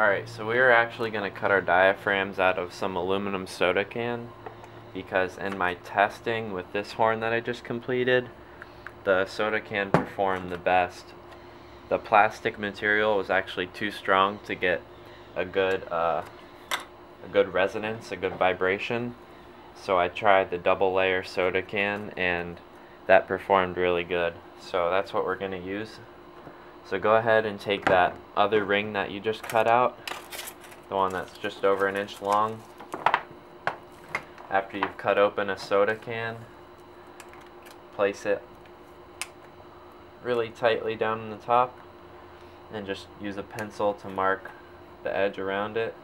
Alright, so we are actually going to cut our diaphragms out of some aluminum soda can because in my testing with this horn that I just completed, the soda can performed the best. The plastic material was actually too strong to get a good uh, a good resonance, a good vibration. So I tried the double layer soda can and that performed really good. So that's what we're going to use. So go ahead and take that other ring that you just cut out, the one that's just over an inch long. After you've cut open a soda can, place it really tightly down in the top and just use a pencil to mark the edge around it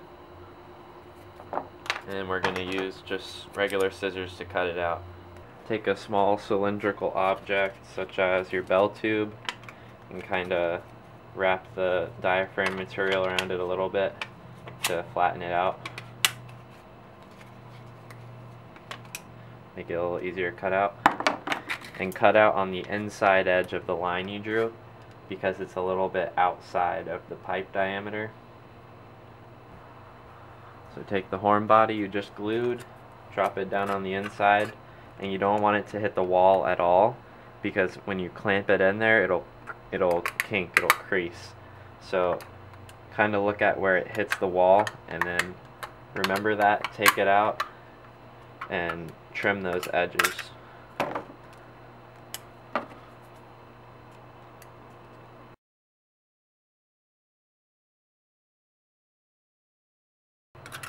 and we're going to use just regular scissors to cut it out. Take a small cylindrical object such as your bell tube and kind of wrap the diaphragm material around it a little bit to flatten it out. Make it a little easier to cut out. And cut out on the inside edge of the line you drew because it's a little bit outside of the pipe diameter. So take the horn body you just glued, drop it down on the inside, and you don't want it to hit the wall at all because when you clamp it in there, it'll it'll kink, it'll crease. So kind of look at where it hits the wall and then remember that, take it out and trim those edges.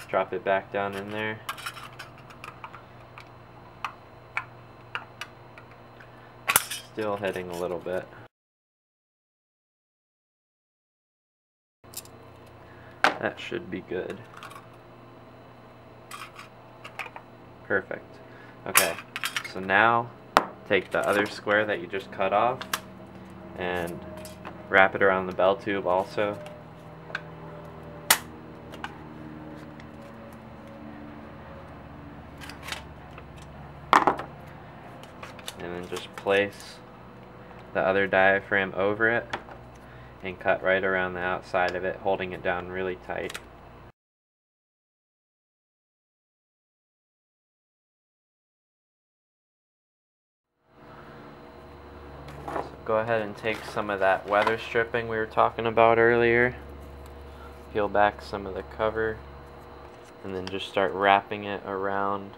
drop it back down in there. Still hitting a little bit. That should be good. Perfect. Okay, so now take the other square that you just cut off and wrap it around the bell tube also. and then just place the other diaphragm over it and cut right around the outside of it holding it down really tight so go ahead and take some of that weather stripping we were talking about earlier peel back some of the cover and then just start wrapping it around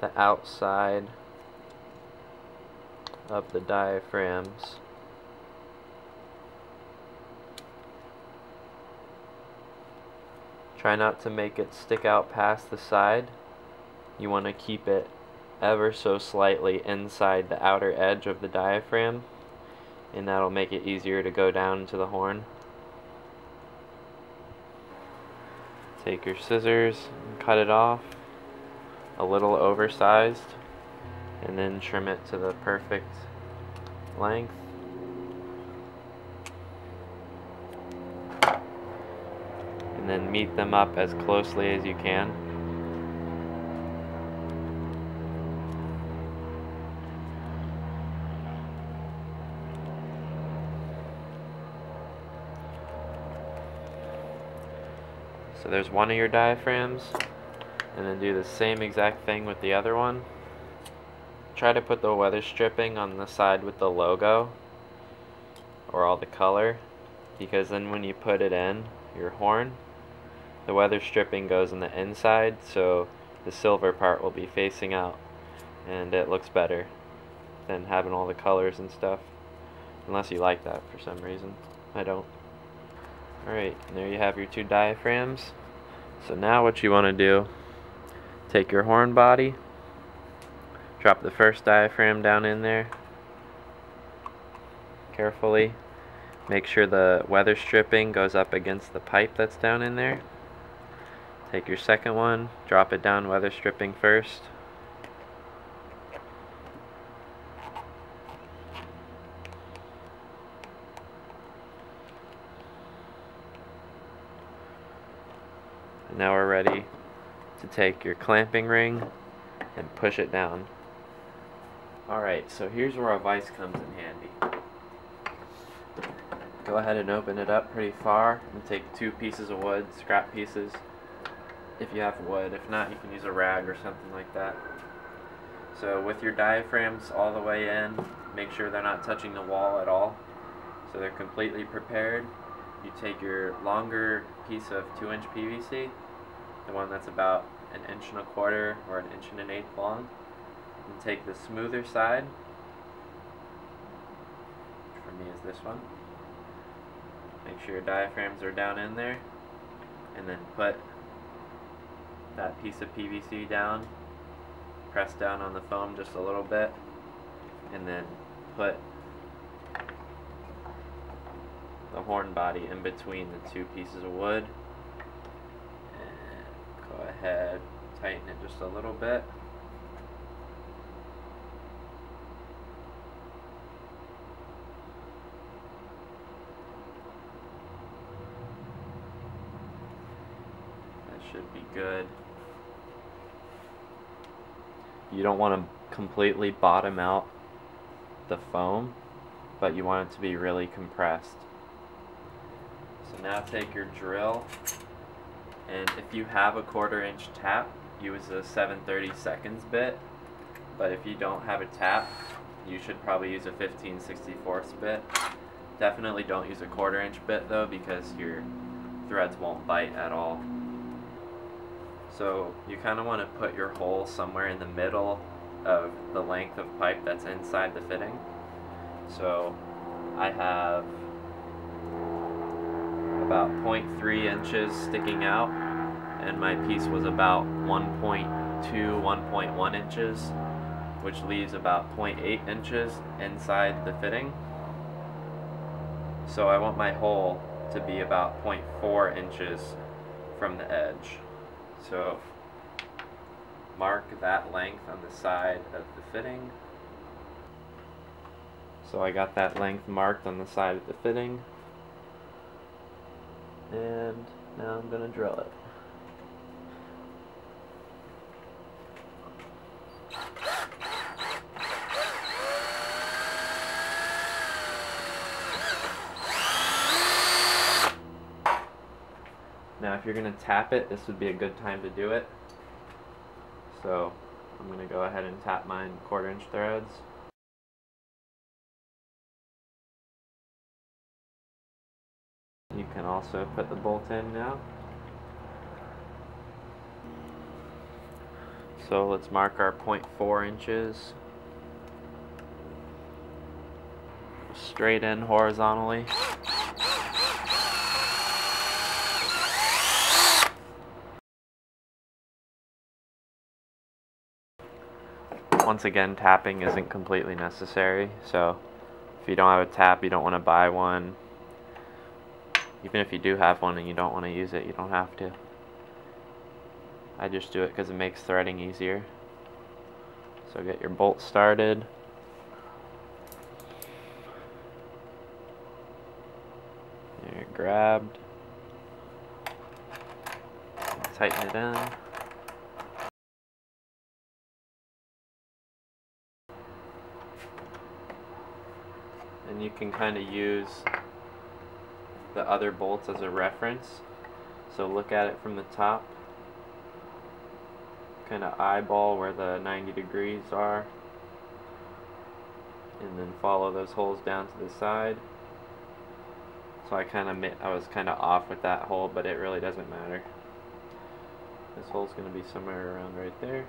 the outside of the diaphragms. Try not to make it stick out past the side. You want to keep it ever so slightly inside the outer edge of the diaphragm and that'll make it easier to go down to the horn. Take your scissors and cut it off a little oversized and then trim it to the perfect length. And then meet them up as closely as you can. So there's one of your diaphragms and then do the same exact thing with the other one try to put the weather stripping on the side with the logo or all the color because then when you put it in your horn the weather stripping goes on the inside so the silver part will be facing out and it looks better than having all the colors and stuff unless you like that for some reason I don't alright there you have your two diaphragms so now what you want to do take your horn body Drop the first diaphragm down in there carefully. Make sure the weather stripping goes up against the pipe that's down in there. Take your second one, drop it down weather stripping first. now we're ready to take your clamping ring and push it down. Alright, so here's where our vise comes in handy. go ahead and open it up pretty far and take two pieces of wood, scrap pieces, if you have wood. If not, you can use a rag or something like that. So with your diaphragms all the way in, make sure they're not touching the wall at all. So they're completely prepared. You take your longer piece of 2 inch PVC, the one that's about an inch and a quarter or an inch and an eighth long, and take the smoother side, which for me is this one. Make sure your diaphragms are down in there, and then put that piece of PVC down, press down on the foam just a little bit, and then put the horn body in between the two pieces of wood. And go ahead, tighten it just a little bit. That should be good. You don't want to completely bottom out the foam, but you want it to be really compressed. So now take your drill, and if you have a quarter inch tap, use a 730 seconds bit. But if you don't have a tap, you should probably use a 1564 bit. Definitely don't use a quarter inch bit though, because your threads won't bite at all. So you kind of want to put your hole somewhere in the middle of the length of pipe that's inside the fitting. So I have about 0.3 inches sticking out and my piece was about 1.2 1.1 inches which leaves about 0.8 inches inside the fitting so I want my hole to be about 0.4 inches from the edge so mark that length on the side of the fitting so I got that length marked on the side of the fitting and now I'm gonna drill it. Now if you're going to tap it, this would be a good time to do it. So I'm going to go ahead and tap mine quarter inch threads. You can also put the bolt in now. So let's mark our 0.4 inches straight in horizontally. Once again, tapping isn't completely necessary, so if you don't have a tap, you don't want to buy one, even if you do have one and you don't want to use it, you don't have to. I just do it because it makes threading easier. So get your bolt started. You're grabbed. Tighten it in. Can kind of use the other bolts as a reference. So look at it from the top. Kind of eyeball where the 90 degrees are. And then follow those holes down to the side. So I kind of I was kind of off with that hole, but it really doesn't matter. This hole's going to be somewhere around right there.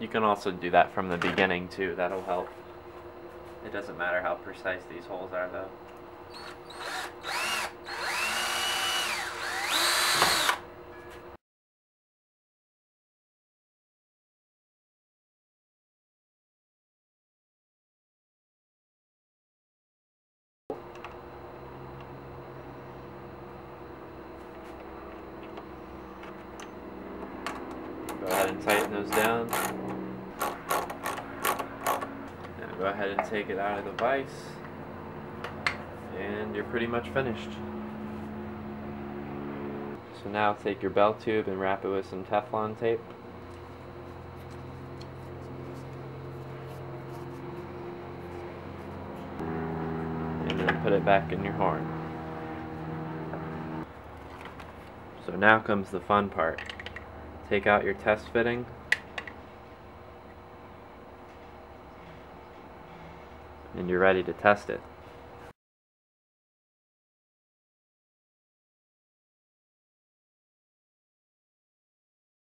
You can also do that from the beginning too, that'll help. It doesn't matter how precise these holes are though. Go ahead and tighten those down. Go ahead and take it out of the vise and you're pretty much finished. So now take your bell tube and wrap it with some Teflon tape. And then put it back in your horn. So now comes the fun part. Take out your test fitting And you're ready to test it.